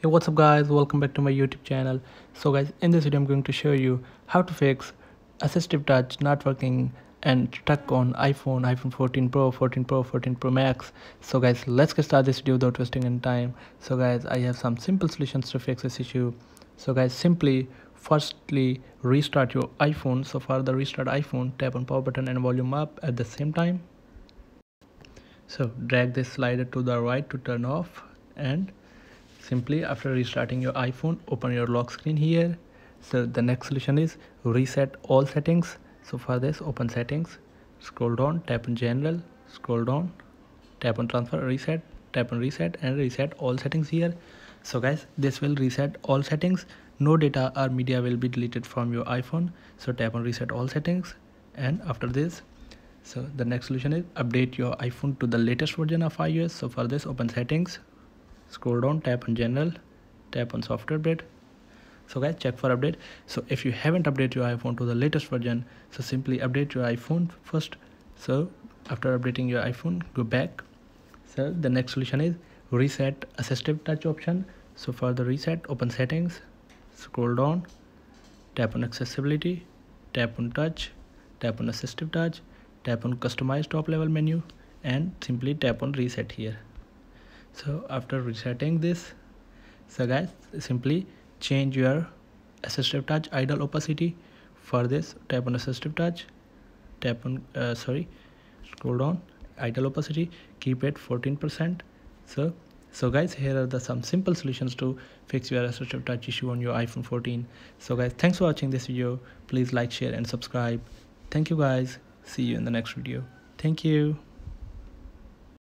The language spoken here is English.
hey what's up guys? Welcome back to my youtube channel. So guys in this video i'm going to show you how to fix assistive touch not working and stuck on iphone iphone 14 pro 14 pro 14 pro max. So guys let's get started this video without wasting any time. So guys i have some simple solutions to fix this issue. So guys simply firstly restart your iphone. So for the restart iphone. Tap on power button and volume up at the same time. So drag this slider to the right to turn off and simply after restarting your iphone open your lock screen here. So the next solution is reset all settings. So for this open settings scroll down tap on general scroll down tap on transfer reset tap on reset and reset all settings here. So guys this will reset all settings. No data or media will be deleted from your iphone. So tap on reset all settings and after this so the next solution is update your iphone to the latest version of ios. So for this open settings scroll down tap on general tap on software update. So guys check for update. So if you haven't updated your iphone to the latest version so simply update your iphone first. So after updating your iphone go back. So the next solution is reset assistive touch option. So for the reset open settings scroll down tap on accessibility tap on touch tap on assistive touch tap on customize top level menu and simply tap on reset here so after resetting this so guys simply change your assistive touch idle opacity for this. Tap on assistive touch. Tap on uh, sorry scroll down idle opacity. Keep it 14 percent. So so guys here are the some simple solutions to fix your assistive touch issue on your iphone 14 so guys thanks for watching this video. Please like share and subscribe. Thank you guys. See you in the next video. Thank you